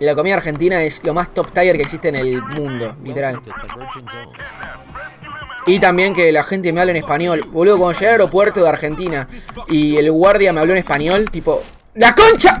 La comida argentina es lo más top tier que existe en el mundo, literal. Y también que la gente me hable en español. Boludo, cuando llegué al aeropuerto de Argentina y el guardia me habló en español, tipo... ¡La concha!